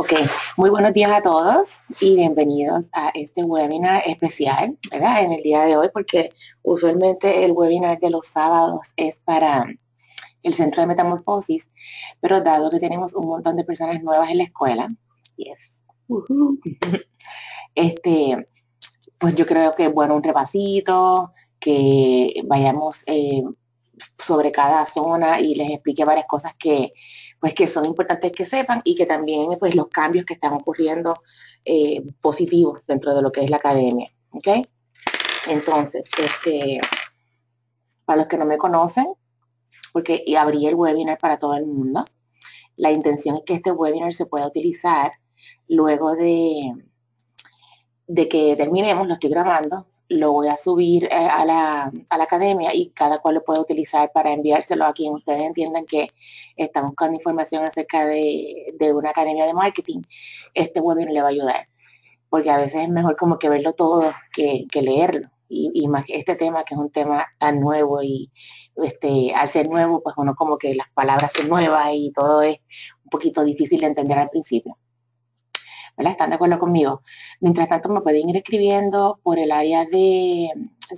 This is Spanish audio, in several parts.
Ok, muy buenos días a todos y bienvenidos a este webinar especial, ¿verdad? En el día de hoy, porque usualmente el webinar de los sábados es para el Centro de Metamorfosis, pero dado que tenemos un montón de personas nuevas en la escuela, yes, este, pues yo creo que, bueno, un repasito, que vayamos eh, sobre cada zona y les explique varias cosas que, pues, que son importantes que sepan y que también pues, los cambios que están ocurriendo eh, positivos dentro de lo que es la academia. ¿ok? Entonces, este, para los que no me conocen, porque abrí el webinar para todo el mundo, la intención es que este webinar se pueda utilizar luego de, de que terminemos, lo estoy grabando, lo voy a subir eh, a, la, academia y cada cual lo puede utilizar para enviárselo a quien ustedes entiendan que están buscando información acerca de, una academia de marketing. Este webinar le va a ayudar, porque a veces es mejor como que verlo todo que, leerlo. Y, más que este tema que es un tema tan nuevo y este, al ser nuevo, pues uno como que las palabras son nuevas y todo es un poquito difícil de entender al principio. ¿Están de acuerdo conmigo? Mientras tanto, me pueden ir escribiendo por el área de,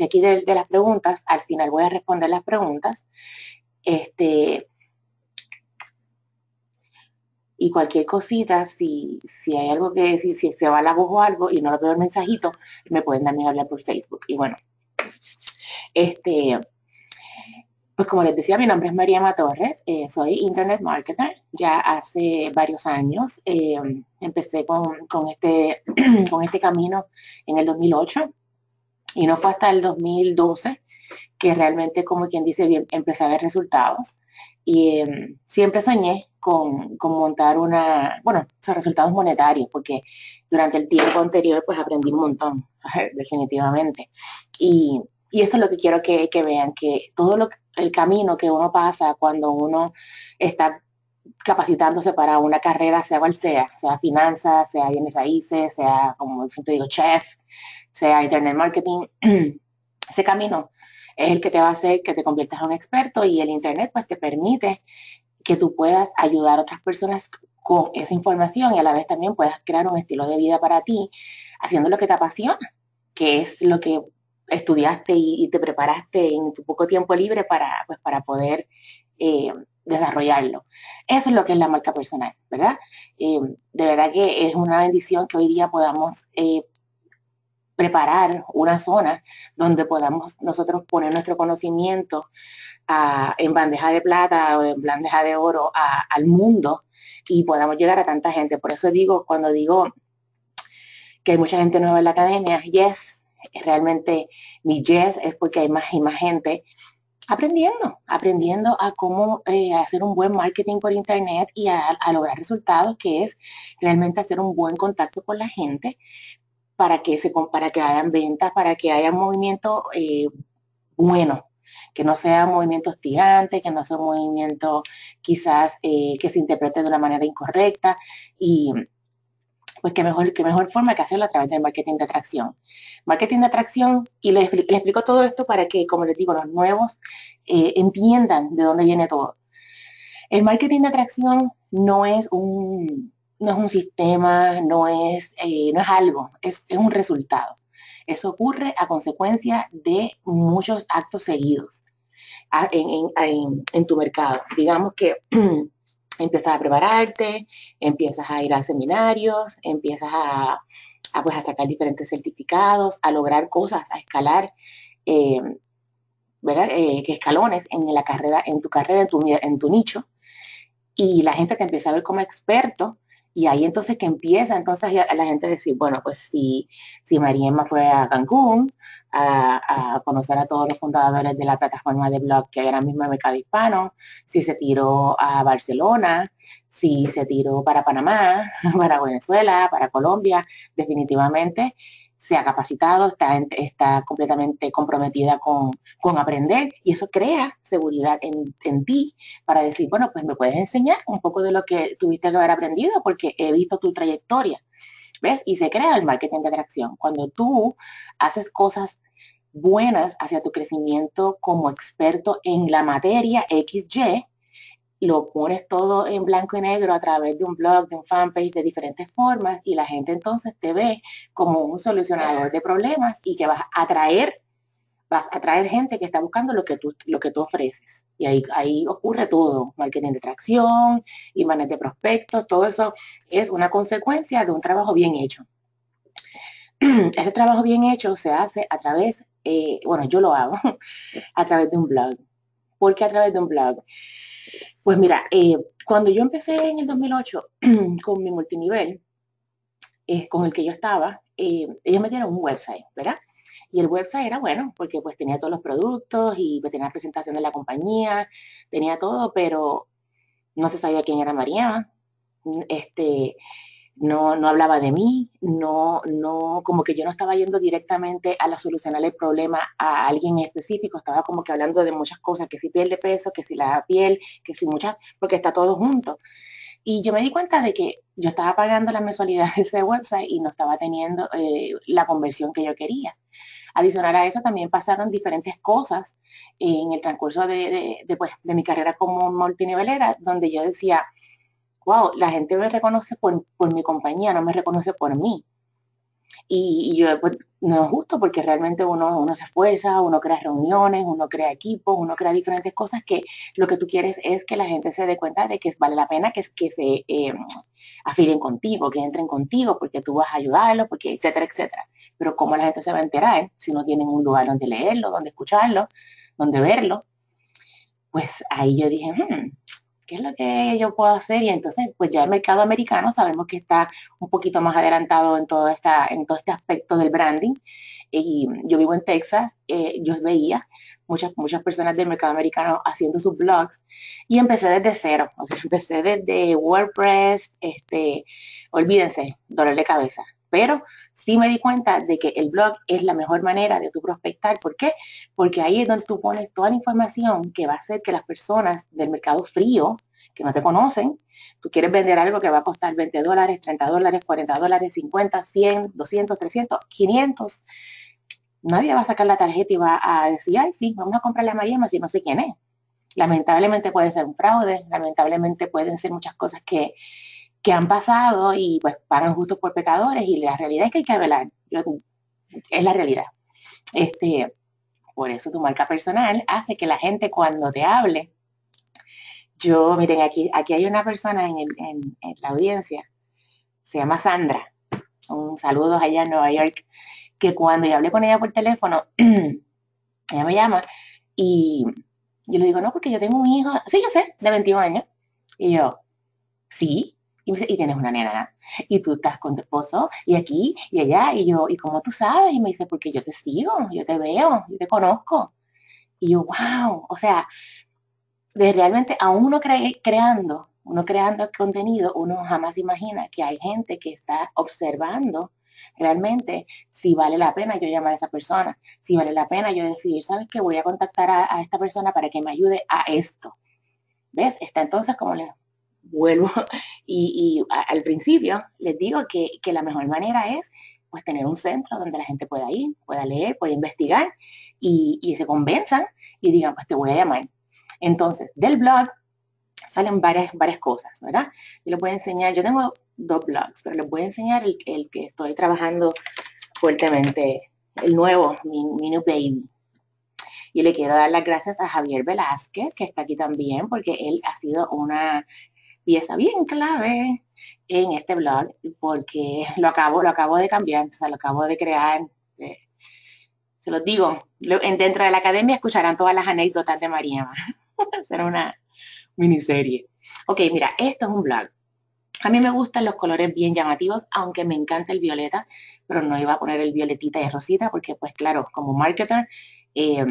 aquí de, las preguntas. Al final voy a responder las preguntas. Este, y cualquier cosita, si, si hay algo que decir, si se va la voz o algo y no lo veo el mensajito, me pueden también hablar por Facebook. Y bueno, este, pues como les decía, mi nombre es María Torres, eh, soy Internet Marketer, ya hace varios años. Eh, empecé con, este, con este camino en el 2008 y no fue hasta el 2012 que realmente, como quien dice, bien, empecé a ver resultados. Y em, siempre soñé con, montar una, bueno, son resultados monetarios, porque durante el tiempo anterior pues aprendí un montón, definitivamente. Y, eso es lo que quiero que, que vean, que todo lo, el camino que uno pasa cuando uno está capacitándose para una carrera, sea cual sea, sea finanzas, sea bienes raíces, sea, como siempre digo, chef, sea internet marketing, ese camino es el que te va a hacer que te conviertas en un experto y el internet pues te permite que tú puedas ayudar a otras personas con esa información y a la vez también puedas crear un estilo de vida para ti haciendo lo que te apasiona, que es lo que estudiaste y, te preparaste en tu poco tiempo libre para, pues, para poder eh, desarrollarlo. Eso es lo que es la marca personal, ¿verdad? Eh, de verdad que es una bendición que hoy día podamos eh, preparar una zona donde podamos nosotros poner nuestro conocimiento en bandeja de plata o en bandeja de oro al mundo y podamos llegar a tanta gente. Por eso digo, cuando digo que hay mucha gente nueva en la academia, yes, realmente mi yes es porque hay más y más gente aprendiendo, aprendiendo a cómo eh, hacer un buen marketing por internet y a, lograr resultados, que es realmente hacer un buen contacto con la gente para que se para que hagan ventas, para que haya movimiento eh, bueno, que no sea movimiento hostigante, que no sea un movimiento quizás eh, que se interprete de una manera incorrecta. Y pues qué mejor, qué mejor forma que hacerlo a través del marketing de atracción. Marketing de atracción, y les, explico todo esto para que, como les digo, los nuevos eh, entiendan de dónde viene todo. El marketing de atracción no es un, no es un sistema, no es, eh, no es algo, es, un resultado. Eso ocurre a consecuencia de muchos actos seguidos en tu mercado. Digamos que empiezas a prepararte, empiezas a ir a seminarios, empiezas a, pues, a sacar diferentes certificados, a lograr cosas, a escalar, eh, ¿verdad? Eh, escalones en la carrera, en tu carrera, en tu, en tu nicho. Y la gente te empieza a ver como experto y ahí entonces que empieza entonces a la gente a decir, bueno, pues si, si Mariema fue a Cancún a, conocer a todos los fundadores de la plataforma de blog que era mismo el mercado hispano, si se tiró a Barcelona, si se tiró para Panamá, para Venezuela, para Colombia, definitivamente se ha capacitado, está, está completamente comprometida con, aprender y eso crea seguridad en, ti para decir, bueno, pues me puedes enseñar un poco de lo que tuviste que haber aprendido porque he visto tu trayectoria. ¿Ves? Y se crea el marketing de atracción. Cuando tú haces cosas buenas hacia tu crecimiento como experto en la materia XY, lo pones todo en blanco y negro a través de un blog, de un fanpage, de diferentes formas, y la gente entonces te ve como un solucionador de problemas y que vas a atraer, vas a atraer gente que está buscando lo que tú, lo que tú ofreces. Y ahí, ahí ocurre todo, marketing de tracción, imanes de prospectos, todo eso es una consecuencia de un trabajo bien hecho. Ese trabajo bien hecho se hace a través, eh, bueno, yo lo hago a través de un blog. ¿Por qué a través de un blog? Pues mira, eh, cuando yo empecé en el 2008 con mi multinivel, eh, con el que yo estaba, eh, ellos me dieron un website, ¿verdad? Y el website era bueno, porque pues tenía todos los productos y pues, tenía la presentación de la compañía, tenía todo, pero no se sabía quién era María. Este, no, no hablaba de mí, no, no, como que yo no estaba yendo directamente a la solucionar el problema a alguien específico, estaba como que hablando de muchas cosas, que si piel de peso, que si la piel, que si muchas, porque está todo junto. Y yo me di cuenta de que yo estaba pagando la mensualidad de ese website y no estaba teniendo eh, la conversión que yo quería. Adicional a eso, también pasaron diferentes cosas en el transcurso de, de, pues, de mi carrera como multinivelera, donde yo decía, wow, la gente me reconoce por, mi compañía, no me reconoce por mí. Y, yo, pues, no es justo porque realmente uno, uno se esfuerza, uno crea reuniones, uno crea equipos, uno crea diferentes cosas que lo que tú quieres es que la gente se dé cuenta de que vale la pena que, que se eh, afilen contigo, que entren contigo porque tú vas a ayudarlos, porque etcétera, etcétera. Pero ¿cómo la gente se va a enterar si no tienen un lugar donde leerlo, donde escucharlo, donde verlo? Pues ahí yo dije, hmm, ¿qué es lo que yo puedo hacer? Y entonces, pues ya el mercado americano sabemos que está un poquito más adelantado en todo, esta, en todo este aspecto del branding. Y yo vivo en Texas, eh, yo veía muchas, muchas personas del mercado americano haciendo sus blogs y empecé desde cero, o sea, empecé desde WordPress, este, olvídense, dolor de cabeza. Pero sí me di cuenta de que el blog es la mejor manera de tu prospectar. ¿Por qué? Porque ahí es donde tú pones toda la información que va a hacer que las personas del mercado frío, que no te conocen, tú quieres vender algo que va a costar 20 dólares, 30 dólares, 40 dólares, 50, 100, 200, 300, 500. Nadie va a sacar la tarjeta y va a decir, ay, sí, vamos a comprarle a María, si no sé quién es. Lamentablemente puede ser un fraude, lamentablemente pueden ser muchas cosas que, que han pasado y pues pagan justo por pecadores y la realidad es que hay que velar. es la realidad. Este, por eso tu marca personal hace que la gente cuando te hable, yo, miren, aquí, aquí hay una persona en, la audiencia, se llama Sandra, un saludo allá en Nueva York, que cuando yo hablé con ella por teléfono, ella me llama y yo le digo, no, porque yo tengo un hijo, sí, yo sé, de 21 años. Y yo, sí, y me dice, y tienes una nena, y tú estás con tu esposo, y aquí, y allá, y yo, ¿y cómo tú sabes? Y me dice, porque yo te sigo, yo te veo, yo te conozco. Y yo, wow, o sea, de realmente, aún uno creando, uno creando contenido, uno jamás imagina que hay gente que está observando realmente si vale la pena yo llamar a esa persona, si vale la pena yo decir, ¿sabes qué? Voy a contactar a, a esta persona para que me ayude a esto. ¿Ves? Está entonces como le vuelvo y, al principio les digo que, la mejor manera es pues tener un centro donde la gente pueda ir, pueda leer, pueda investigar y, se convenzan y digan, pues te voy a llamar. Entonces, del blog salen varias, varias cosas, ¿verdad? Yo les voy a enseñar, yo tengo dos blogs, pero les voy a enseñar el, que estoy trabajando fuertemente, el nuevo, mi, mi new baby. Y le quiero dar las gracias a Javier Velázquez, que está aquí también, porque él ha sido una pieza bien clave en este blog porque lo acabo, lo acabo de cambiar, o sea, lo acabo de crear. Eh, se los digo, en, dentro de la academia escucharán todas las anécdotas de María. Será una miniserie. Ok, mira, esto es un blog. A mí me gustan los colores bien llamativos, aunque me encanta el violeta, pero no iba a poner el violetita y rosita porque, pues claro, como marketer, eh,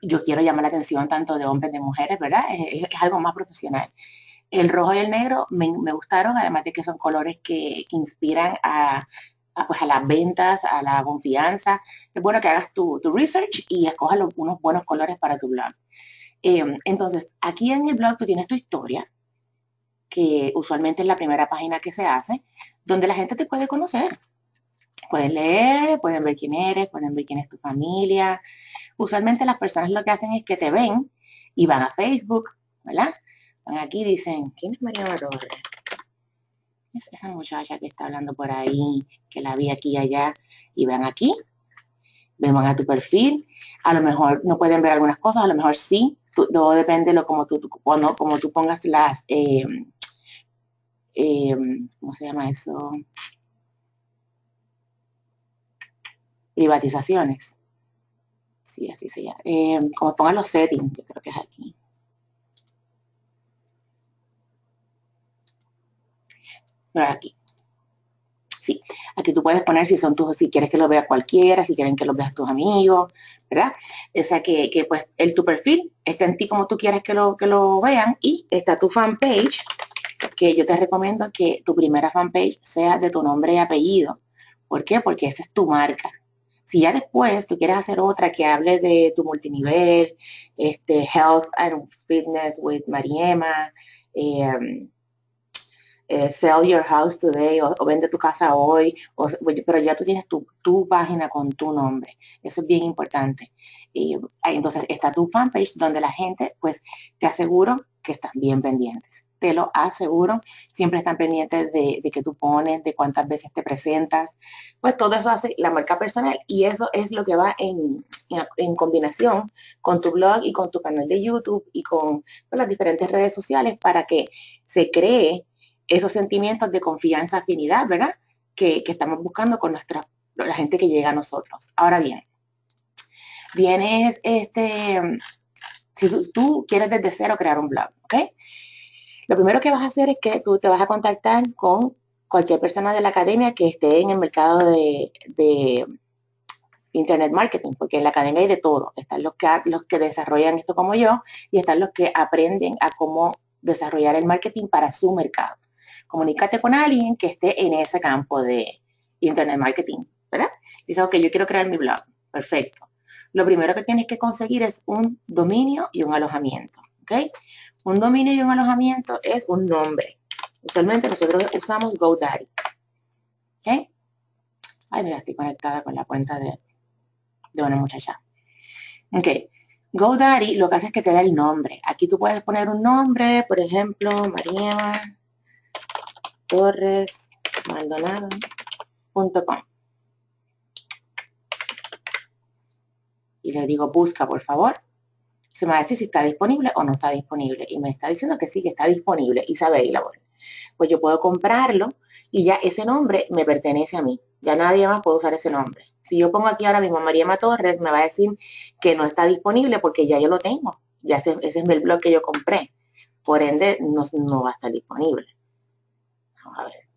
yo quiero llamar la atención tanto de hombres de mujeres, ¿verdad? es, algo más profesional. El rojo y el negro me, gustaron, además de que son colores que, inspiran a, pues a las ventas, a la confianza. Es bueno que hagas tu, research y escojas unos buenos colores para tu blog. Em, entonces, aquí en el blog tú tienes tu historia, que usualmente es la primera página que se hace, donde la gente te puede conocer. Pueden leer, pueden ver quién eres, pueden ver quién es tu familia. Usualmente las personas lo que hacen es que te ven y van a Facebook, ¿verdad? Aquí dicen, ¿quién es María Torres? Es esa muchacha que está hablando por ahí, que la vi aquí y allá. Y ven aquí, ven a tu perfil. A lo mejor no pueden ver algunas cosas, a lo mejor sí. todo depende de lo como tú, cuando, como tú pongas las, eh, ¿cómo se llama eso? Privatizaciones. Sí, así se llama. Eh, como pongan los settings, yo creo que es aquí. Aquí. Sí, aquí tú puedes poner si son tus, si quieres que lo vea cualquiera, si quieren que lo veas tus amigos, ¿verdad? O sea que, que pues el tu perfil está en ti como tú quieres que lo, que lo vean y está tu fanpage, que yo te recomiendo que tu primera fanpage sea de tu nombre y apellido. ¿Por qué? Porque esa es tu marca. Si ya después tú quieres hacer otra que hable de tu multinivel, este, Health and Fitness with Mariema, eh, eh, sell your house today o, vende tu casa hoy, pero ya tú tienes tu, página con tu nombre. Eso es bien importante. Y entonces está tu fanpage donde la gente, pues te aseguro que están bien pendientes. Te lo aseguro, siempre están pendientes de, de que tú pones, de cuántas veces te presentas. Pues todo eso hace la marca personal y eso es lo que va en, en, combinación con tu blog y con tu canal de YouTube y con las diferentes redes sociales para que se cree esos sentimientos de confianza, afinidad, ¿verdad? Que, estamos buscando con nuestra, la gente que llega a nosotros. Ahora bien, vienes, este, si tú, quieres desde cero crear un blog, ¿ok? Lo primero que vas a hacer es que tú te vas a contactar con cualquier persona de la academia que esté en el mercado de, de Internet Marketing, porque en la academia hay de todo. Están los que, los que desarrollan esto como yo y están los que aprenden a cómo desarrollar el marketing para su mercado comunícate con alguien que esté en ese campo de Internet Marketing, ¿verdad? Dice, ok, yo quiero crear mi blog. Perfecto. Lo primero que tienes que conseguir es un dominio y un alojamiento, ¿ok? Un dominio y un alojamiento es un nombre. Usualmente nosotros usamos GoDaddy, ¿ok? Ay, mira, estoy conectada con la cuenta de, de una muchacha. Ok. GoDaddy lo que hace es que te da el nombre. Aquí tú puedes poner un nombre, por ejemplo, María torresmaldonado.com. Y le digo, busca, por favor. Se me va a decir si está disponible o no está disponible. Y me está diciendo que sí, que está disponible. Isabel Labor. Pues yo puedo comprarlo y ya ese nombre me pertenece a mí. Ya nadie más puede usar ese nombre. Si yo pongo aquí ahora mismo María Torres, me va a decir que no está disponible porque ya yo lo tengo. Ya ese, es el blog que yo compré. Por ende, no, no va a estar disponible a ver.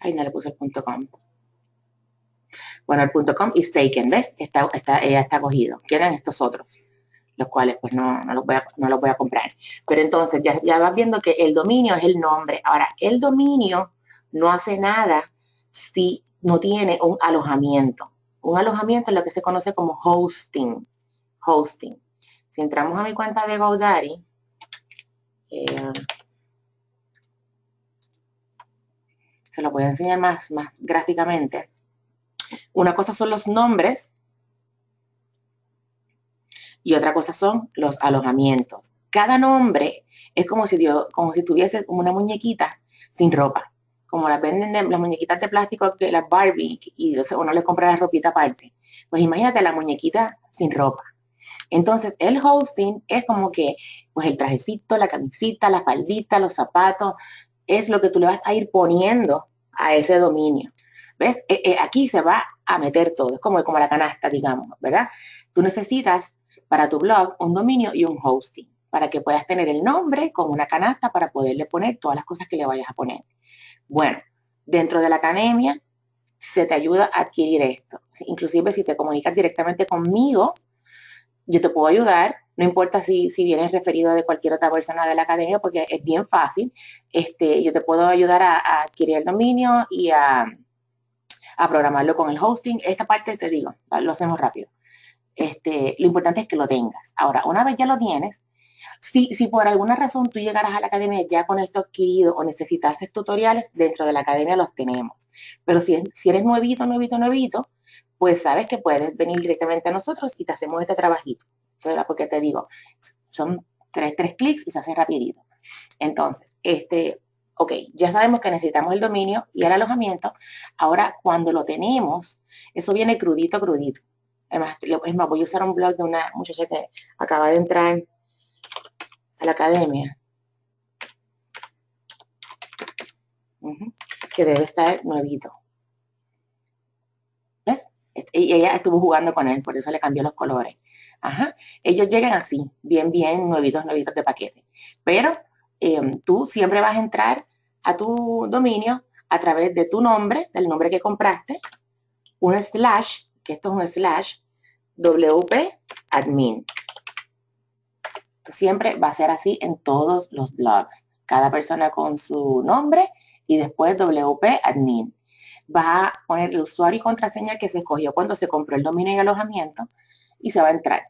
Ahí no le puse el punto com. Bueno, el punto com is taken, ¿ves? Está, está, ya está cogido. Quedan estos otros, los cuales pues no, no, los, voy a, no los voy a comprar. Pero entonces ya, ya vas viendo que el dominio es el nombre. Ahora, el dominio no hace nada si no tiene un alojamiento. Un alojamiento es lo que se conoce como hosting. Hosting. Si entramos a mi cuenta de GoDaddy, eh, se lo voy a enseñar más, más gráficamente. Una cosa son los nombres y otra cosa son los alojamientos. Cada nombre es como si, como si tuvieses una muñequita sin ropa como las venden de, las muñequitas de plástico, que las Barbie, y uno les compra la ropita aparte. Pues imagínate la muñequita sin ropa. Entonces, el hosting es como que, pues el trajecito, la camisita, la faldita, los zapatos, es lo que tú le vas a ir poniendo a ese dominio. ¿Ves? Eh, eh, aquí se va a meter todo, es como, como la canasta, digamos, ¿verdad? Tú necesitas para tu blog un dominio y un hosting, para que puedas tener el nombre con una canasta para poderle poner todas las cosas que le vayas a poner. Bueno, dentro de la academia se te ayuda a adquirir esto. Inclusive si te comunicas directamente conmigo, yo te puedo ayudar, no importa si, si vienes referido de cualquier otra persona de la academia, porque es bien fácil. Este, yo te puedo ayudar a, adquirir el dominio y a, a, programarlo con el hosting. Esta parte te digo, lo hacemos rápido. Este, lo importante es que lo tengas. Ahora, una vez ya lo tienes, Si, si por alguna razón tú llegaras a la academia ya con esto adquirido o necesitases tutoriales, dentro de la academia los tenemos. Pero si, si eres nuevito, nuevito, nuevito, pues sabes que puedes venir directamente a nosotros y te hacemos este trabajito. ¿verdad? Porque te digo, son tres, tres clics y se hace rapidito. Entonces, este, ok, ya sabemos que necesitamos el dominio y el alojamiento. Ahora, cuando lo tenemos, eso viene crudito, crudito. Además, es voy a usar un blog de una muchacha que acaba de entrar a la academia. que debe estar nuevito. ¿Ves? Y ella estuvo jugando con él, por eso le cambió los colores. Ellos llegan así, bien, bien, nuevitos, nuevitos de paquete. Pero em, tú siempre vas a entrar a tu dominio a través de tu nombre, del nombre que compraste, un slash, que esto es un slash, WP admin. Siempre va a ser así en todos los blogs. Cada persona con su nombre y después WP admin. Va a poner el usuario y contraseña que se escogió cuando se compró el dominio y alojamiento y se va a entrar.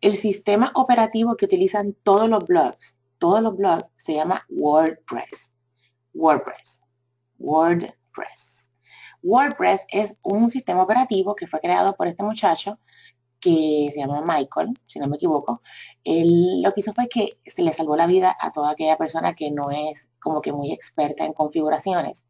El sistema operativo que utilizan todos los blogs, todos los blogs, se llama WordPress. WordPress. WordPress. WordPress es un sistema operativo que fue creado por este muchacho que se llama Michael, si no me equivoco. Él lo que hizo fue que se le salvó la vida a toda aquella persona que no es como que muy experta en configuraciones.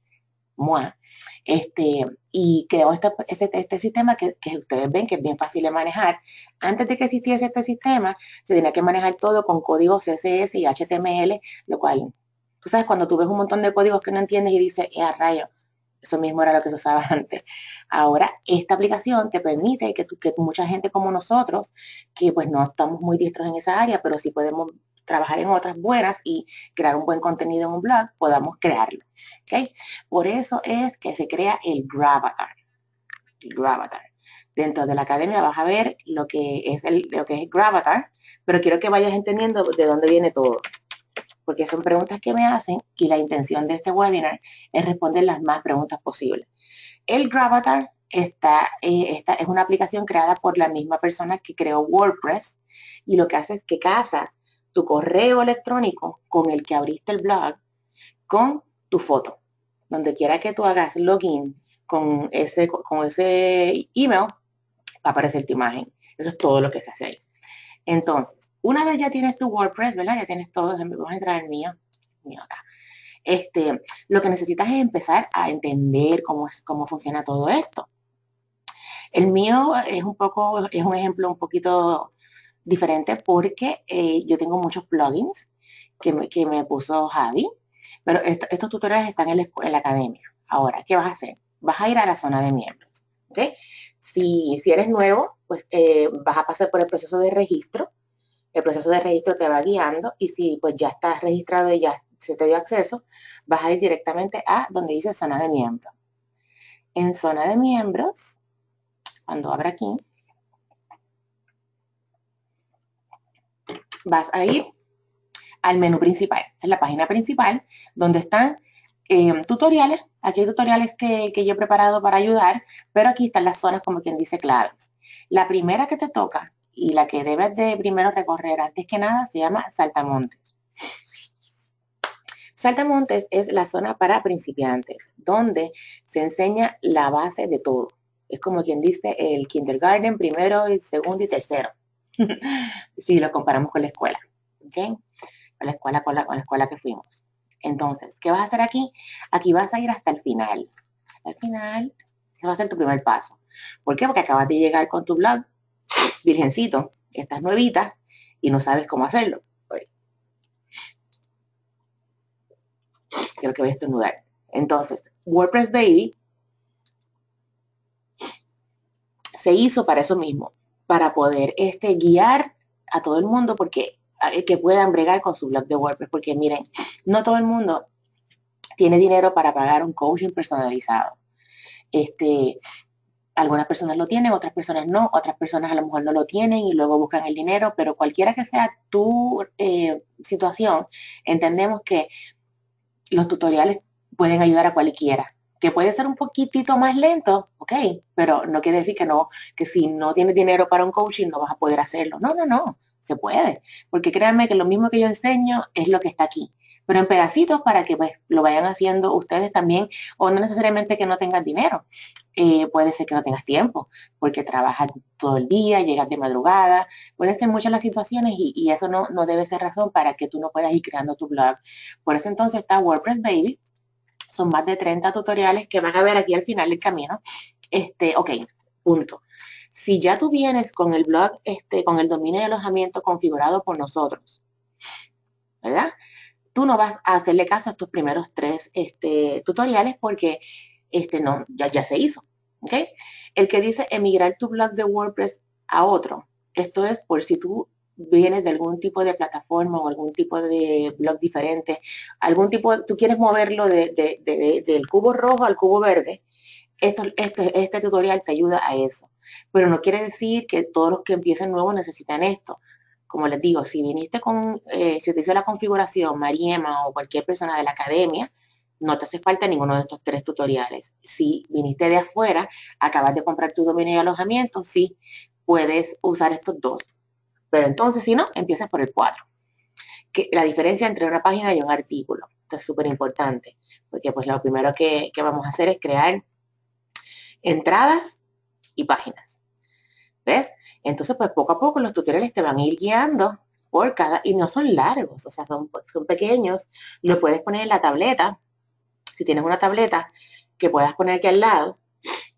Este, y creó este, este, este sistema que, ustedes ven que es bien fácil de manejar. Antes de que existiese este sistema, se tenía que manejar todo con código CSS y HTML, lo cual, tú sabes, cuando tú ves un montón de códigos que no entiendes y dices, eh, rayo, eso mismo era lo que se usaba antes. Ahora, esta aplicación te permite que, que mucha gente como nosotros, que pues no estamos muy diestros en esa área, pero sí podemos trabajar en otras buenas y crear un buen contenido en un blog, podamos crearlo. ¿okay? Por eso es que se crea el Gravatar. El Gravatar. Dentro de la academia vas a ver lo que es el, lo que es Gravatar, pero quiero que vayas entendiendo de dónde viene todo. Porque son preguntas que me hacen y la intención de este webinar es responder las más preguntas posibles. El Gravatar está, eh, esta es una aplicación creada por la misma persona que creó WordPress y lo que hace es que casa tu correo electrónico con el que abriste el blog con tu foto. Donde quiera que tú hagas login con ese, con ese email, va a aparecer tu imagen. Eso es todo lo que se hace ahí. Entonces, una vez ya tienes tu WordPress, ¿verdad? Ya tienes todo, vamos a entrar el mío, mío acá. Este, lo que necesitas es empezar a entender cómo, es, cómo funciona todo esto. El mío es un poco, es un ejemplo un poquito diferente porque eh, yo tengo muchos plugins que me, que me puso Javi, pero estos tutoriales están en la, academia. Ahora, ¿qué vas a hacer? Vas a ir a la zona de miembros. Si, si eres nuevo, pues eh, vas a pasar por el proceso de registro. El proceso de registro te va guiando y si pues ya estás registrado y ya se te dio acceso, vas a ir directamente a donde dice zona de miembros. En zona de miembros, cuando abra aquí, vas a ir al menú principal. Esta es la página principal donde están eh, tutoriales. Aquí hay tutoriales que, yo he preparado para ayudar, pero aquí están las zonas como quien dice claves. La primera que te toca y la que debes de primero recorrer antes que nada se llama Saltamontes. Saltamontes es la zona para principiantes, donde se enseña la base de todo. Es como quien dice el kindergarten, primero, el segundo y tercero. si lo comparamos con la escuela, ¿ok? Con la escuela, con la, escuela que fuimos. Entonces, ¿qué vas a hacer aquí? Aquí vas a ir hasta el final. Al final, ese va a ser tu primer paso. ¿Por qué? Porque acabas de llegar con tu blog, virgencito, estás nuevita y no sabes cómo hacerlo. Quiero que voy a estornudar. Entonces, WordPress Baby se hizo para eso mismo, para poder este, guiar a todo el mundo porque que puedan bregar con su blog de WordPress. Porque miren, no todo el mundo tiene dinero para pagar un coaching personalizado. Este, algunas personas lo tienen, otras personas no, otras personas a lo mejor no lo tienen y luego buscan el dinero, pero cualquiera que sea tu eh, situación, entendemos que los tutoriales pueden ayudar a cualquiera que puede ser un poquitito más lento, ok, pero no quiere decir que no, que si no tienes dinero para un coaching no vas a poder hacerlo. No, no, no. se puede, porque créanme que lo mismo que yo enseño es lo que está aquí, pero en pedacitos para que pues, lo vayan haciendo ustedes también, o no necesariamente que no tengan dinero, eh, puede ser que no tengas tiempo, porque trabajas todo el día, llegas de madrugada, pueden ser muchas las situaciones y, eso no, no debe ser razón para que tú no puedas ir creando tu blog. Por eso entonces está WordPress Baby, son más de 30 tutoriales que van a ver aquí al final del camino. Este, ok, punto. Si ya tú vienes con el blog, este, con el dominio de alojamiento configurado por nosotros, ¿verdad? Tú no vas a hacerle caso a estos primeros tres este, tutoriales porque este, no, ya, ya se hizo, ¿ok? El que dice emigrar tu blog de WordPress a otro, esto es por si tú vienes de algún tipo de plataforma o algún tipo de blog diferente, algún tipo, tú quieres moverlo del cubo rojo al cubo verde, esto, este, este tutorial te ayuda a eso. Pero no quiere decir que todos los que empiecen nuevo necesitan esto. Como les digo, si viniste con, eh, si te hizo la configuración Mariema o cualquier persona de la academia, no te hace falta ninguno de estos tres tutoriales. Si viniste de afuera, acabas de comprar tu dominio de alojamiento, sí, puedes usar estos dos. Pero entonces, si no, empiezas por el 4. Que, la diferencia entre una página y un artículo. Esto es súper importante, porque pues lo primero que vamos a hacer es crear entradas y páginas. Entonces, pues poco a poco los tutoriales te van a ir guiando por cada, y no son largos, o sea, son, son pequeños. Lo puedes poner en la tableta, si tienes una tableta que puedas poner aquí al lado,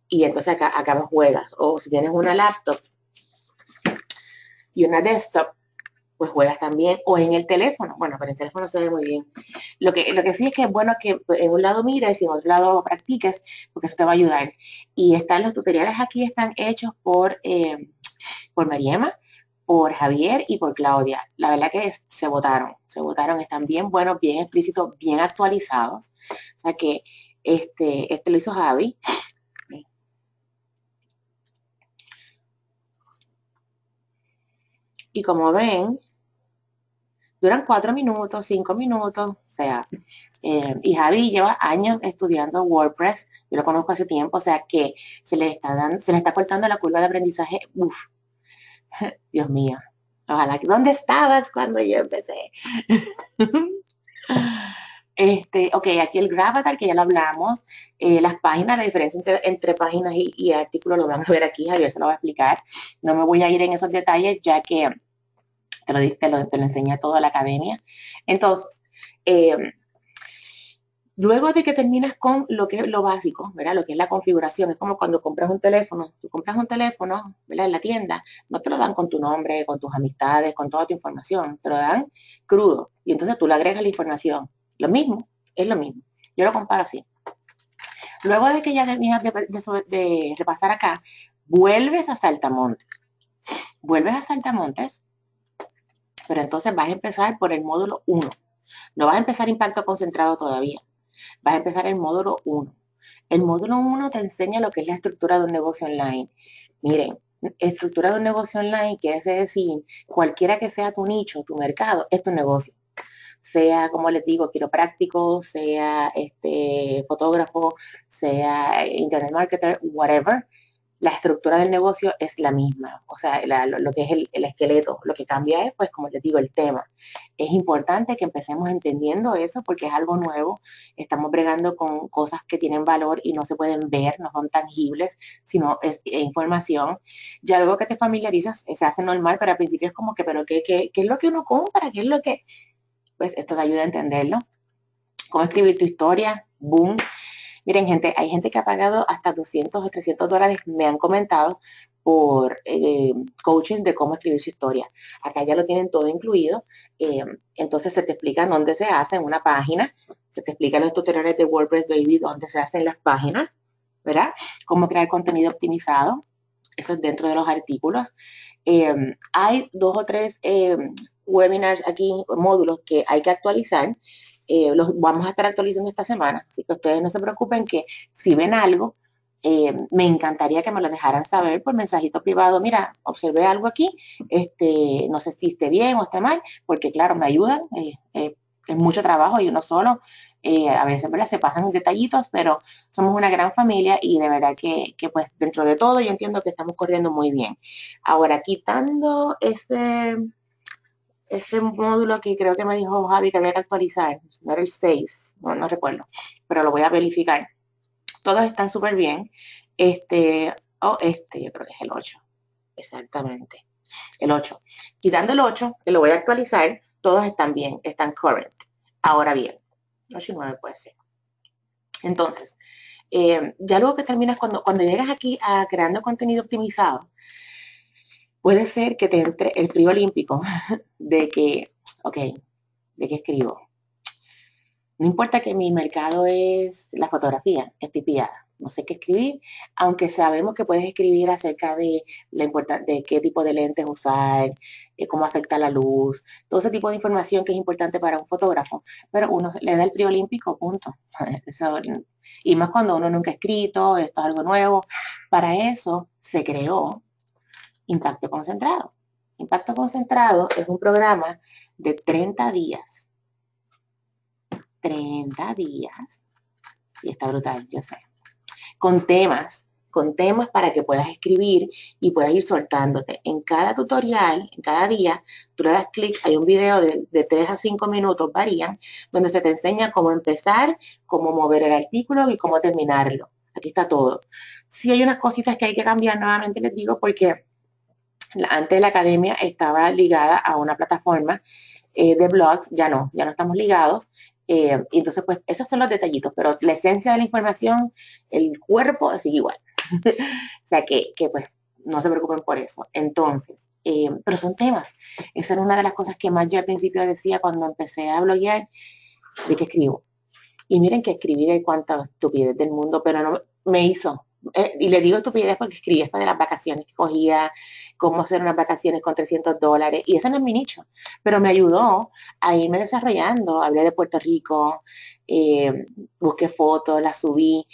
y entonces acá, acá juegas. O si tienes una laptop y una desktop, pues juegas también, o en el teléfono. Bueno, pero el teléfono se ve muy bien. Lo que, lo que sí es que es bueno que en un lado mires y en otro lado practiques, porque eso te va a ayudar. Y están los tutoriales aquí, están hechos por, eh, por Mariema, por Javier y por Claudia. La verdad que se votaron, se votaron, están bien buenos, bien explícitos, bien actualizados. O sea que este, este lo hizo Javi. Y como ven, duran cuatro minutos, cinco minutos, o sea, eh, y Javi lleva años estudiando WordPress, yo lo conozco hace tiempo, o sea que se le está dando, se le está cortando la curva de aprendizaje, uff, Dios mío, ojalá, ¿dónde estabas cuando yo empecé? Este, ok, aquí el Gravatar, que ya lo hablamos, eh, las páginas, la diferencia entre, páginas y, artículos lo van a ver aquí, Javier se lo va a explicar. No me voy a ir en esos detalles ya que te lo, te lo, te lo enseñé toda la academia. Entonces, eh, luego de que terminas con lo que es lo básico, ¿verdad? Lo que es la configuración, es como cuando compras un teléfono, tú compras un teléfono, ¿verdad? En la tienda, no te lo dan con tu nombre, con tus amistades, con toda tu información, te lo dan crudo. Y entonces tú le agregas la información lo mismo, es lo mismo. Yo lo comparo así. Luego de que ya terminas de, repasar acá, vuelves a Saltamontes. Vuelves a Saltamontes, pero entonces vas a empezar por el módulo 1. No vas a empezar impacto concentrado todavía. Vas a empezar el módulo 1. El módulo 1 te enseña lo que es la estructura de un negocio online. Miren, estructura de un negocio online quiere decir, cualquiera que sea tu nicho, tu mercado, es tu negocio sea, como les digo, quiropráctico, sea este, fotógrafo, sea internet marketer, whatever, la estructura del negocio es la misma. O sea, lo, que es el, esqueleto, lo que cambia es, pues, como les digo, el tema. Es importante que empecemos entendiendo eso porque es algo nuevo. Estamos bregando con cosas que tienen valor y no se pueden ver, no son tangibles, sino es, información. Ya luego que te familiarizas, se hace normal, pero al principio es como que, pero ¿qué, qué, qué es lo que uno compra? ¿Qué es lo que...? pues esto te ayuda a entenderlo. Cómo escribir tu historia, boom. Miren, gente, hay gente que ha pagado hasta 200 o 300 dólares, me han comentado, por eh, coaching de cómo escribir su historia. Acá ya lo tienen todo incluido. Eh, entonces se te explica dónde se hace una página, se te explica los tutoriales de WordPress Baby, dónde se hacen las páginas, ¿verdad? Cómo crear contenido optimizado. Eso es dentro de los artículos. Eh, hay dos o tres webinars aquí, módulos que hay que actualizar. Eh, los vamos a estar actualizando esta semana, así que ustedes no se preocupen que si ven algo, eh, me encantaría que me lo dejaran saber por mensajito privado. Mira, observé algo aquí, este, no sé si esté bien o esté mal, porque claro, me ayudan. Eh, es mucho trabajo y uno solo. a veces se pasan detallitos, pero somos una gran familia y de verdad que, que, pues dentro de todo yo entiendo que estamos corriendo muy bien. Ahora, quitando ese ese módulo que creo que me dijo Javi que había que actualizar, no era el 6, no, no recuerdo, pero lo voy a verificar. Todos están súper bien. Este, o este, yo creo que es el 8. Exactamente. El 8. Quitando el 8, que lo voy a actualizar, todos están bien, están current. Ahora bien, 8 y 9 puede ser. Entonces, eh, ya luego que terminas, cuando, cuando llegas aquí a creando contenido optimizado, puede ser que te entre el frío olímpico de que, ok, ¿de qué escribo? No importa que mi mercado es la fotografía, estoy pillada no sé qué escribir, aunque sabemos que puedes escribir acerca de la de qué tipo de lentes usar, eh, cómo afecta la luz, todo ese tipo de información que es importante para un fotógrafo, pero uno le da el frío olímpico, punto. y más cuando uno nunca ha escrito, esto es algo nuevo. Para eso se creó Impacto Concentrado. Impacto Concentrado es un programa de 30 días. 30 días. Sí, está brutal, yo sé con temas, con temas para que puedas escribir y puedas ir soltándote. En cada tutorial, en cada día, tú le das clic, hay un video de, de 3 a 5 minutos, varían, donde se te enseña cómo empezar, cómo mover el artículo y cómo terminarlo. Aquí está todo. Si hay unas cositas que hay que cambiar, nuevamente les digo, porque antes la academia estaba ligada a una plataforma eh, de blogs, ya no, ya no estamos ligados. Eh, entonces, pues, esos son los detallitos, pero la esencia de la información, el cuerpo sigue igual. o sea, que, pues, no se preocupen por eso. Entonces, eh, pero son temas. Esa era una de las cosas que más yo al principio decía cuando empecé a bloguear, de que escribo. Y miren que escribí de cuánta estupidez del mundo, pero no me hizo, eh, y le digo estupidez porque escribí hasta de las vacaciones que cogía, cómo hacer unas vacaciones con 300 dólares, y ese no es mi nicho, pero me ayudó a irme desarrollando. Hablé de Puerto Rico, eh, busqué fotos, las subí.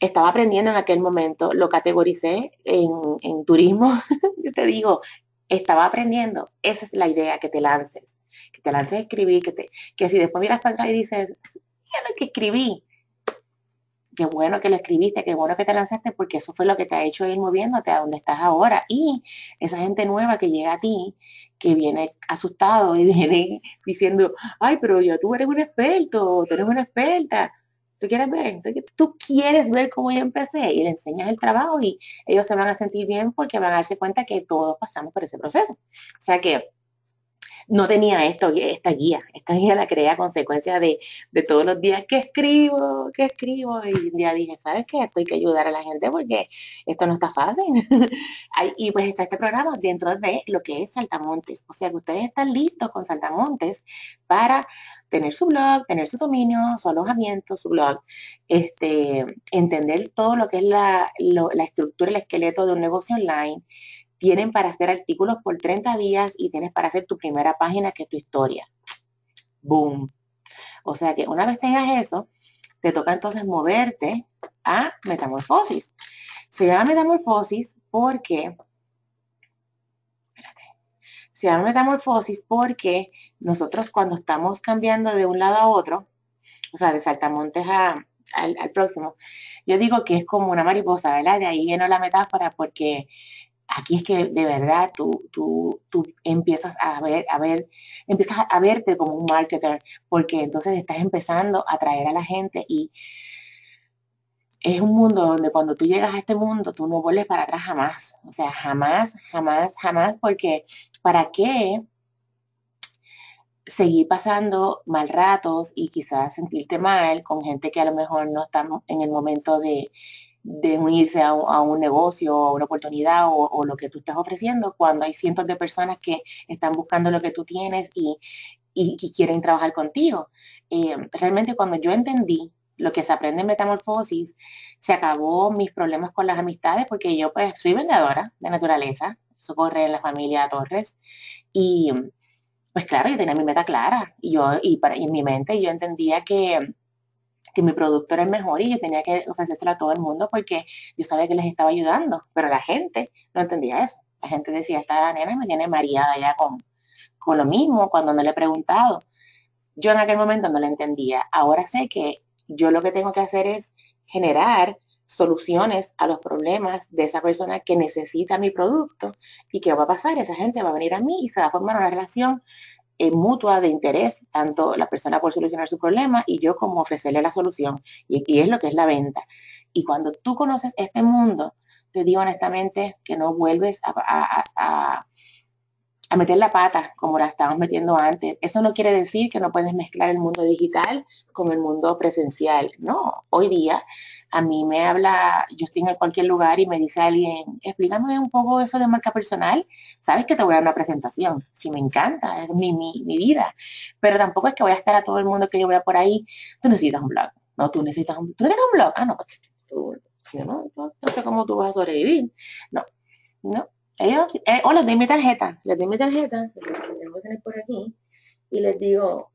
Estaba aprendiendo en aquel momento, lo categoricé en, turismo. Yo te digo, estaba aprendiendo. Esa es la idea, que te lances. Que te lances a escribir, que, te, que si después miras para atrás y dices, ya lo que escribí, qué bueno que lo escribiste, qué bueno que te lanzaste, porque eso fue lo que te ha hecho ir moviéndote a donde estás ahora. Y esa gente nueva que llega a ti, que viene asustado y viene diciendo, ay, pero yo tú eres un experto, tú eres una experta. ¿Tú quieres ver? Tú quieres ver cómo yo empecé y le enseñas el trabajo y ellos se van a sentir bien porque van a darse cuenta que todos pasamos por ese proceso. O sea que no tenía esto, esta guía. Esta guía la creé a consecuencia de, todos los días que escribo, que escribo. Y un día dije, ¿sabes qué? Esto hay que ayudar a la gente porque esto no está fácil. y pues está este programa dentro de lo que es Saltamontes. O sea que ustedes están listos con Saltamontes para tener su blog, tener su dominio, su alojamiento, su blog, este, entender todo lo que es la, la estructura, el esqueleto de un negocio online, tienen para hacer artículos por 30 días y tienes para hacer tu primera página que es tu historia. Boom. O sea que una vez tengas eso, te toca entonces moverte a metamorfosis. Se llama metamorfosis porque, se llama metamorfosis porque nosotros cuando estamos cambiando de un lado a otro, o sea, de saltamontes al, al, próximo, yo digo que es como una mariposa, ¿verdad? De ahí viene la metáfora porque aquí es que de verdad tú, tú, tú empiezas a ver, a ver, empiezas a verte como un marketer, porque entonces estás empezando a atraer a la gente y es un mundo donde cuando tú llegas a este mundo, tú no vuelves para atrás jamás. O sea, jamás, jamás, jamás, porque ¿para qué seguir pasando mal ratos y quizás sentirte mal con gente que a lo mejor no estamos en el momento de, de unirse a, un negocio o una oportunidad o, lo que tú estás ofreciendo cuando hay cientos de personas que están buscando lo que tú tienes y, quieren trabajar contigo. Eh, realmente cuando yo entendí lo que se aprende en metamorfosis, se acabó mis problemas con las amistades porque yo pues soy vendedora de naturaleza, eso corre en la familia Torres y pues claro, yo tenía mi meta clara y yo y, para, y en mi mente yo entendía que que mi producto era el mejor y yo tenía que ofrecérselo a todo el mundo porque yo sabía que les estaba ayudando, pero la gente no entendía eso. La gente decía, esta nena me tiene mareada ya con, con lo mismo cuando no le he preguntado. Yo en aquel momento no lo entendía. Ahora sé que yo lo que tengo que hacer es generar soluciones a los problemas de esa persona que necesita mi producto y qué va a pasar, esa gente va a venir a mí y se va a formar una relación eh, mutua de interés, tanto la persona por solucionar su problema y yo como ofrecerle la solución. Y, es lo que es la venta. Y cuando tú conoces este mundo, te digo honestamente que no vuelves a a meter la pata como la estábamos metiendo antes. Eso no quiere decir que no puedes mezclar el mundo digital con el mundo presencial. No, hoy día a mí me habla, yo estoy en cualquier lugar y me dice alguien, explícame un poco eso de marca personal. Sabes que te voy a dar una presentación. Si me encanta, es mi, mi, mi vida. Pero tampoco es que voy a estar a todo el mundo que yo vea por ahí. Tú necesitas un blog. No, tú necesitas un, ¿tú tienes un blog. Ah, no, porque tú, no, no, sé cómo tú vas a sobrevivir. No, no, ellos, eh, o les doy mi tarjeta, les doy mi tarjeta, que tener por aquí, y les digo,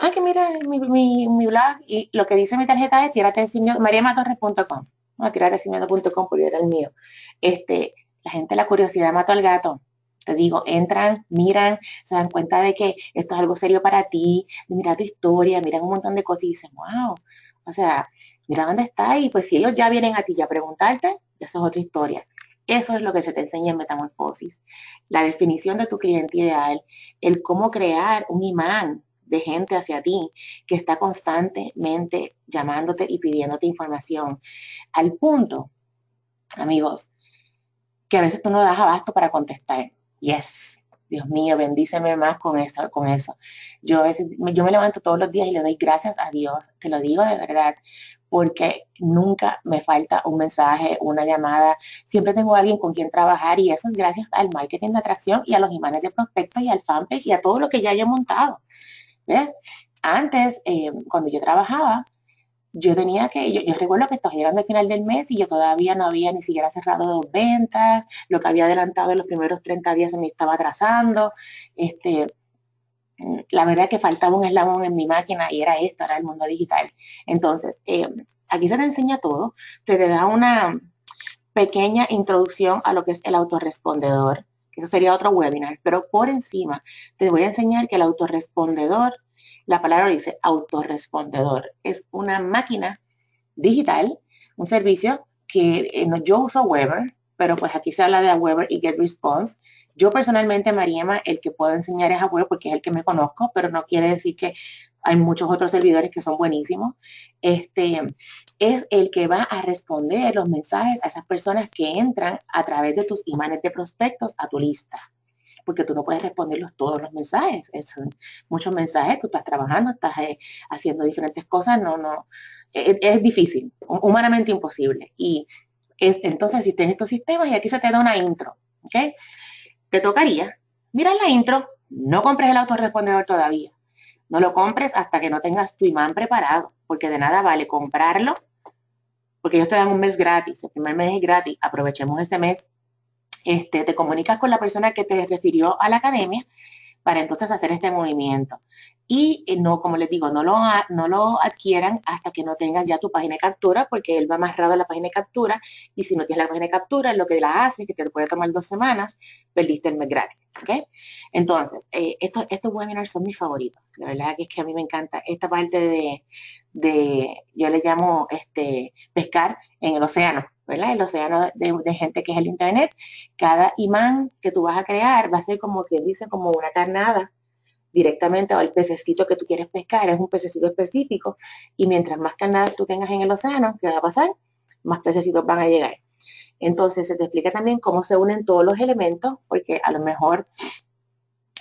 ah, que mira mi, mi, blog, y lo que dice mi tarjeta es mariamatorres.com, no, miedo.com porque era el mío. Este, la gente, la curiosidad mató al gato. Te digo, entran, miran, se dan cuenta de que esto es algo serio para ti, mira tu historia, miran un montón de cosas y dicen, wow, o sea, mira dónde está y pues si ellos ya vienen a ti ya a preguntarte, ya eso es otra historia. Eso es lo que se te enseña en Metamorfosis. La definición de tu cliente ideal, el cómo crear un imán de gente hacia ti que está constantemente llamándote y pidiéndote información. Al punto, amigos, que a veces tú no das abasto para contestar. Yes, Dios mío, bendíceme más con eso, con eso. Yo, yo me levanto todos los días y le doy gracias a Dios, te lo digo de verdad, porque nunca me falta un mensaje, una llamada. Siempre tengo alguien con quien trabajar y eso es gracias al marketing de atracción y a los imanes de prospectos y al fanpage y a todo lo que ya he montado. Antes, eh, cuando yo trabajaba, yo tenía que, yo, recuerdo que estaba llegando al final del mes y yo todavía no había ni siquiera cerrado dos ventas, lo que había adelantado en los primeros 30 días se me estaba atrasando, este, la verdad que faltaba un eslabón en mi máquina y era esto, era el mundo digital. Entonces, eh, aquí se te enseña todo, se te da una pequeña introducción a lo que es el autorrespondedor. Eso sería otro webinar, pero por encima te voy a enseñar que el autorrespondedor, la palabra dice autorrespondedor, es una máquina digital, un servicio que eh, yo uso Weber, pero pues aquí se habla de Weber y Get Response, yo personalmente, Mariema, el que puedo enseñar es a porque es el que me conozco, pero no quiere decir que hay muchos otros servidores que son buenísimos. Este es el que va a responder los mensajes a esas personas que entran a través de tus imanes de prospectos a tu lista. Porque tú no puedes responderlos todos los mensajes. Es muchos mensajes, tú estás trabajando, estás eh, haciendo diferentes cosas, no, no, es, es difícil, humanamente imposible. Y es, entonces existen estos sistemas y aquí se te da una intro, ¿ok? te tocaría mirar la intro, no compres el autorrespondedor todavía. No lo compres hasta que no tengas tu imán preparado, porque de nada vale comprarlo, porque ellos te dan un mes gratis, el primer mes es gratis, aprovechemos ese mes. Este, te comunicas con la persona que te refirió a la academia para entonces hacer este movimiento. Y eh, no, como les digo, no lo, no lo adquieran hasta que no tengas ya tu página de captura, porque él va amarrado a la página de captura. Y si no tienes la página de captura, lo que la hace, que te puede tomar dos semanas, perdiste el mes gratis. ¿ok? Entonces, eh, estos, estos webinars son mis favoritos. La verdad que es que a mí me encanta esta parte de, de yo le llamo este, pescar en el océano. El océano de, gente que es el Internet. Cada imán que tú vas a crear va a ser como que dice, como una carnada directamente al pececito que tú quieres pescar, es un pececito específico, y mientras más carnadas tú tengas en el océano, ¿qué va a pasar? Más pececitos van a llegar. Entonces se te explica también cómo se unen todos los elementos, porque a lo mejor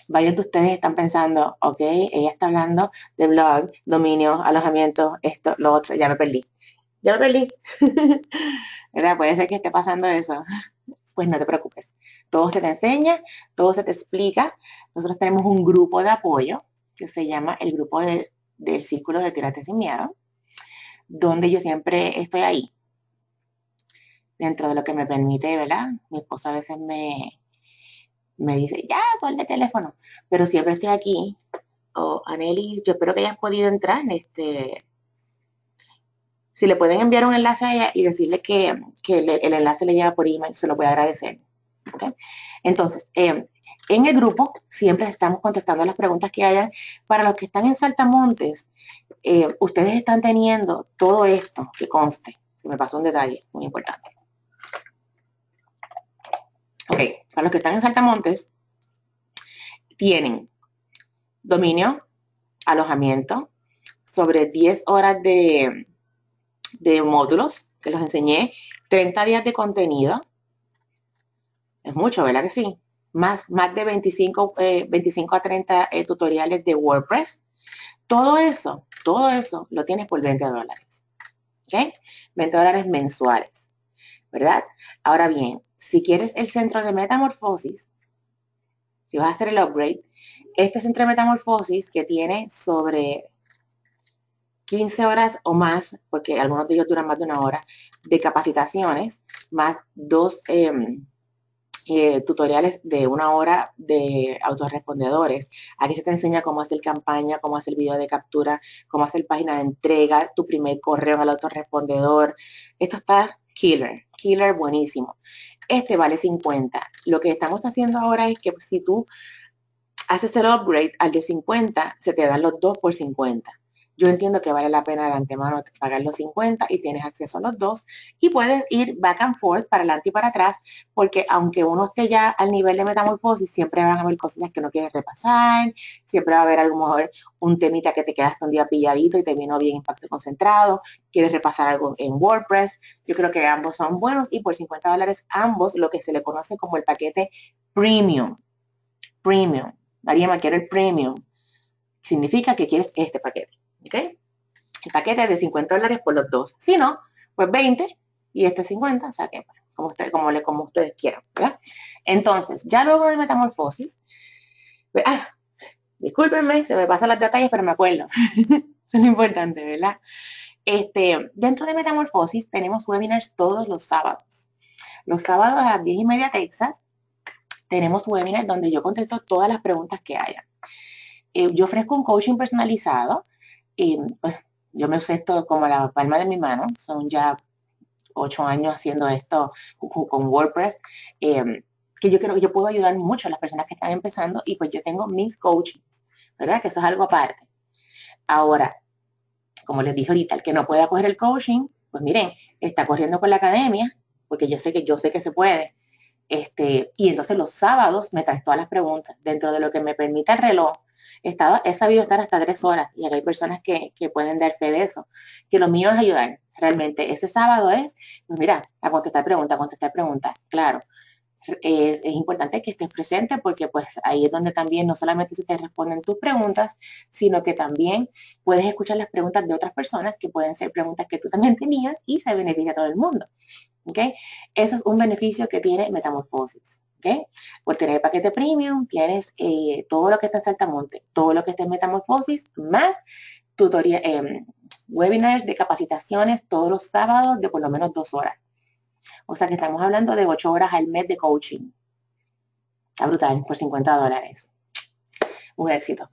varios de ustedes están pensando, ok, ella está hablando de blog, dominio, alojamiento, esto, lo otro, ya me perdí. Ya me perdí. ¿Verdad? Puede ser que esté pasando eso. Pues no te preocupes. Todo se te enseña, todo se te explica. Nosotros tenemos un grupo de apoyo que se llama el grupo del Círculo de Tirate Sin Miedo, donde yo siempre estoy ahí, dentro de lo que me permite, ¿verdad? Mi esposa a veces me, me dice, ya, suelta el teléfono, pero siempre estoy aquí. O oh, yo espero que hayas podido entrar. Este, si le pueden enviar un enlace a ella y decirle que, el, enlace le llega por email, se lo voy a agradecer. Entonces, eh, en el grupo siempre estamos contestando las preguntas que hayan. Para los que están en Saltamontes, eh, ustedes están teniendo todo esto que conste. Se me pasó un detalle muy importante. Ok, para los que están en Saltamontes, tienen dominio, alojamiento, sobre 10 horas de, de módulos que los enseñé, 30 días de contenido. Es mucho, ¿verdad que sí? Más, más de 25, 25 eh, a 30 eh, tutoriales de WordPress. Todo eso, todo eso lo tienes por 20 dólares. ¿Ok? 20 dólares mensuales. ¿Verdad? Ahora bien, si quieres el centro de metamorfosis, si vas a hacer el upgrade, este centro de metamorfosis que tiene sobre 15 horas o más, porque algunos de ellos duran más de una hora, de capacitaciones, más dos em, eh, tutoriales de una hora de autorrespondedores. Aquí se te enseña cómo hacer campaña, cómo hacer video de captura, cómo hacer página de entrega, tu primer correo al autorrespondedor. Esto está killer, killer buenísimo. Este vale 50. Lo que estamos haciendo ahora es que si tú haces el upgrade al de 50, se te dan los dos por 50 yo entiendo que vale la pena de antemano pagar los 50 y tienes acceso a los dos y puedes ir back and forth para adelante y para atrás porque aunque uno esté ya al nivel de metamorfosis, siempre van a haber cosas que no quieres repasar, siempre va a haber a lo mejor un temita que te quedaste un día pilladito y te vino bien impacto concentrado, quieres repasar algo en WordPress, yo creo que ambos son buenos y por 50 dólares ambos lo que se le conoce como el paquete premium. Premium. María, quiero el premium. Significa que quieres este paquete. ¿Ok? El paquete es de 50 dólares por los dos. Si no, pues 20 y este 50, o sea que como, ustedes, como, le, como ustedes quieran. Entonces, ya luego de metamorfosis, pues, ah, discúlpenme, se me pasan las detalles, pero me acuerdo. Eso es lo importante, ¿verdad? Este, dentro de Metamorfosis tenemos webinars todos los sábados. Los sábados a las 10 y media Texas tenemos webinars donde yo contesto todas las preguntas que haya. Eh, yo ofrezco un coaching personalizado y pues yo me usé esto como la palma de mi mano, son ya ocho años haciendo esto con WordPress, em, que yo creo que yo puedo ayudar mucho a las personas que están empezando y pues yo tengo mis coachings, ¿verdad? Que eso es algo aparte. Ahora, como les dije ahorita, el que no pueda coger el coaching, pues miren, está corriendo con la academia, porque yo sé que yo sé que se puede. Este, y entonces los sábados me traes todas las preguntas dentro de lo que me permita el reloj he sabido estar hasta tres horas y hay personas que, pueden dar fe de eso. Que lo mío es ayudar. Realmente ese sábado es, pues mira, a contestar preguntas, a contestar preguntas. Claro, es, importante que estés presente porque pues ahí es donde también no solamente se te responden tus preguntas, sino que también puedes escuchar las preguntas de otras personas que pueden ser preguntas que tú también tenías y se beneficia a todo el mundo. ¿ok? Eso es un beneficio que tiene Metamorfosis. Por tener el paquete premium tienes eh, todo lo que está en Saltamonte, todo lo que está en Metamorfosis, más tutorial, em, webinars de capacitaciones todos los sábados de por lo menos dos horas. O sea que estamos hablando de ocho horas al mes de coaching. Está brutal, por 50 dólares. Un éxito.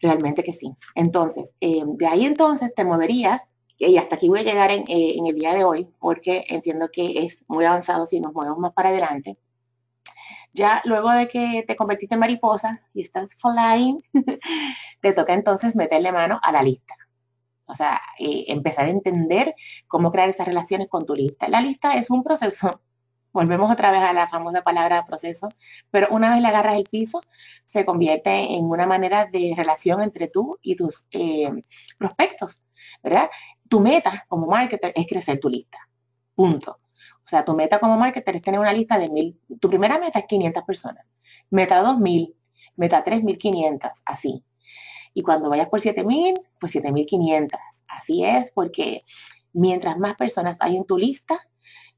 Realmente que sí. Entonces, em, de ahí entonces te moverías, y hasta aquí voy a llegar eh, en el día de hoy, porque entiendo que es muy avanzado si nos movemos más para adelante. Ya luego de que te convertiste en mariposa y estás flying, te toca entonces meterle mano a la lista. O sea, eh, empezar a entender cómo crear esas relaciones con tu lista. La lista es un proceso, volvemos otra vez a la famosa palabra proceso, pero una vez le agarras el piso, se convierte en una manera de relación entre tú y tus eh, prospectos, ¿verdad? Tu meta como marketer es crecer tu lista. Punto. O sea, tu meta como marketer es tener una lista de mil. Tu primera meta es 500 personas. Meta 2000, meta 3500, así. Y cuando vayas por 7000, pues 7500. Así es, porque mientras más personas hay en tu lista,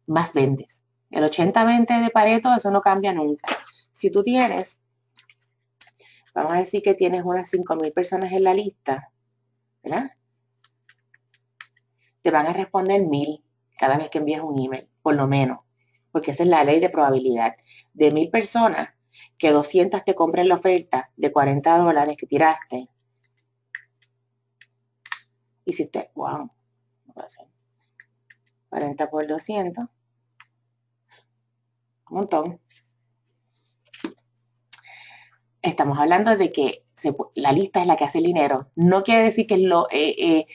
más vendes. El 80-20 de Pareto, eso no cambia nunca. Si tú tienes, vamos a decir que tienes unas 5000 personas en la lista, ¿verdad? Te van a responder 1000 cada vez que envías un email por lo menos, porque esa es la ley de probabilidad. De mil personas, que 200 te compren la oferta de 40 dólares que tiraste, hiciste, wow, 40 por 200, un montón. Estamos hablando de que la lista es la que hace el dinero. No quiere decir que lo, eh, eh,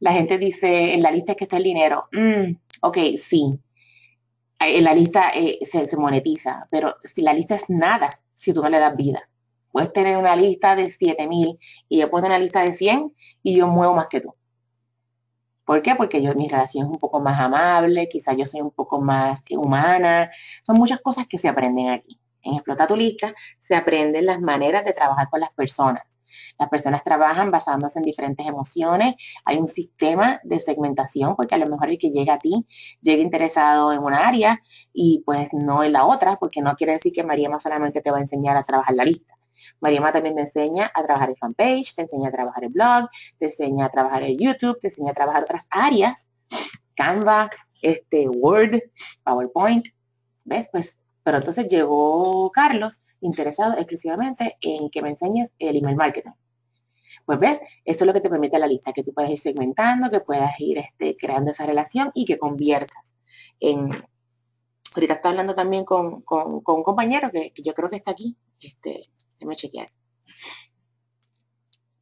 la gente dice, en la lista es que está el dinero. Mm, ok, sí. En la lista eh, se, se monetiza, pero si la lista es nada, si tú no le das vida. Puedes tener una lista de 7000 y yo pongo una lista de 100 y yo muevo más que tú. ¿Por qué? Porque yo, mi relación es un poco más amable, quizás yo soy un poco más humana. Son muchas cosas que se aprenden aquí. En Explota tu lista se aprenden las maneras de trabajar con las personas. Las personas trabajan basándose en diferentes emociones. Hay un sistema de segmentación porque a lo mejor el que llega a ti llega interesado en una área y pues no en la otra, porque no quiere decir que Mariema solamente te va a enseñar a trabajar la lista. Mariema también te enseña a trabajar en fanpage, te enseña a trabajar en blog, te enseña a trabajar en YouTube, te enseña a trabajar otras áreas, Canva, este, Word, PowerPoint, ¿ves? Pues, pero entonces llegó Carlos interesado exclusivamente en que me enseñes el email marketing. Pues ves, esto es lo que te permite la lista, que tú puedas ir segmentando, que puedas ir este, creando esa relación y que conviertas en... Ahorita está hablando también con, un compañero que, que, yo creo que está aquí, este, déjame chequear.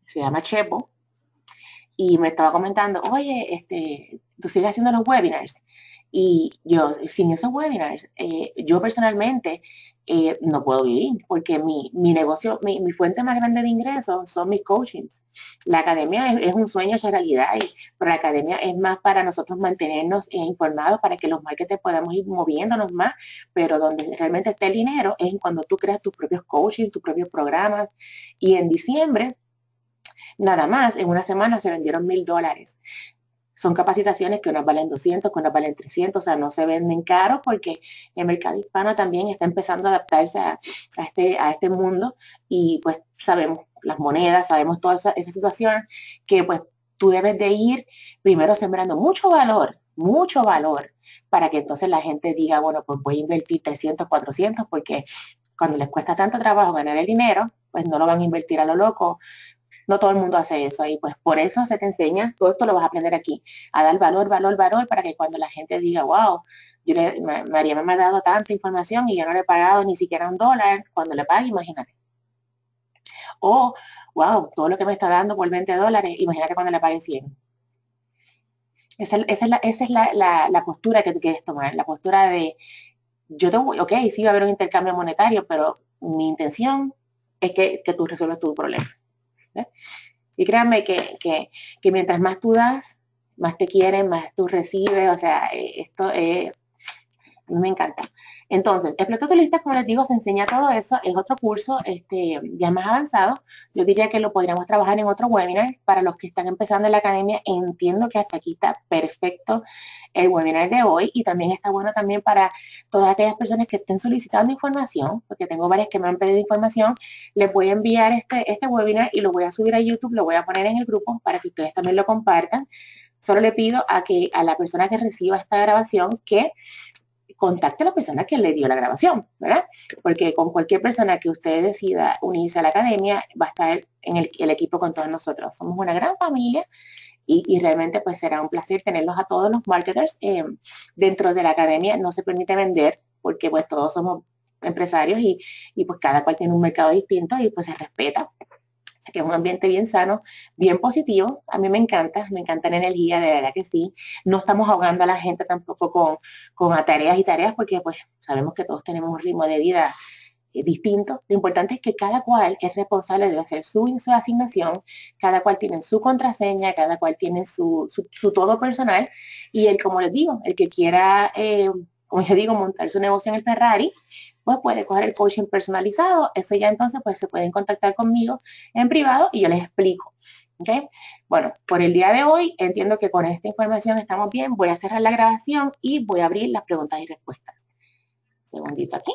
Se llama Chepo. Y me estaba comentando, oye, este, tú sigues haciendo los webinars. Y yo, sin esos webinars, eh, yo personalmente eh, no puedo vivir, porque mi, negocio, mi, fuente más grande de ingresos son mis coachings. La academia es, un sueño hecho realidad, pero la academia es más para nosotros mantenernos informados, para que los marketers podamos ir moviéndonos más, pero donde realmente está el dinero es cuando tú creas tus propios coachings, tus propios programas. Y en diciembre, nada más, en una semana se vendieron mil dólares son capacitaciones que unas valen 200, que unas valen 300, o sea, no se venden caros porque el mercado hispano también está empezando a adaptarse a, este, a este mundo y pues sabemos las monedas, sabemos toda esa, situación que pues tú debes de ir primero sembrando mucho valor, mucho valor, para que entonces la gente diga, bueno, pues voy a invertir 300, 400, porque cuando les cuesta tanto trabajo ganar el dinero, pues no lo van a invertir a lo loco, no todo el mundo hace eso y pues por eso se te enseña, todo esto lo vas a aprender aquí, a dar valor, valor, valor para que cuando la gente diga, wow, yo María me ha dado tanta información y yo no le he pagado ni siquiera un dólar, cuando le pague, imagínate. O, wow, todo lo que me está dando por 20 dólares, imagínate cuando le pague 100. Esa, es, la, esa es la, postura que tú quieres tomar, la postura de, yo tengo, ok, sí va a haber un intercambio monetario, pero mi intención es que, que tú resuelvas tu problema. Y créanme que, mientras más tú das, más te quieren, más tú recibes, o sea, eh, esto es, mí me encanta. Entonces, Explota tu lista, como les digo, se enseña todo eso. Es otro curso este, ya más avanzado. Yo diría que lo podríamos trabajar en otro webinar. Para los que están empezando en la academia, entiendo que hasta aquí está perfecto el webinar de hoy y también está bueno también para todas aquellas personas que estén solicitando información, porque tengo varias que me han pedido información. Les voy a enviar este, este webinar y lo voy a subir a YouTube, lo voy a poner en el grupo para que ustedes también lo compartan. Solo le pido a que a la persona que reciba esta grabación que contacte a la persona que le dio la grabación, ¿verdad? Porque con cualquier persona que usted decida unirse a la academia, va a estar en el, equipo con todos nosotros. Somos una gran familia y, realmente pues será un placer tenerlos a todos los marketers. Eh, dentro de la academia no se permite vender porque pues todos somos empresarios y, y pues cada cual tiene un mercado distinto y pues se respeta que es un ambiente bien sano, bien positivo. A mí me encanta, me encanta la energía, de verdad que sí. No estamos ahogando a la gente tampoco con, con tareas y tareas, porque pues sabemos que todos tenemos un ritmo de vida eh, distinto. Lo importante es que cada cual es responsable de hacer su, asignación, cada cual tiene su contraseña, cada cual tiene su, su, todo personal. Y el, como les digo, el que quiera, eh, como yo digo, montar su negocio en el Ferrari, pues puede coger el coaching personalizado. Eso ya entonces pues se pueden contactar conmigo en privado y yo les explico. ¿okay? Bueno, por el día de hoy entiendo que con esta información estamos bien. Voy a cerrar la grabación y voy a abrir las preguntas y respuestas. Segundito aquí.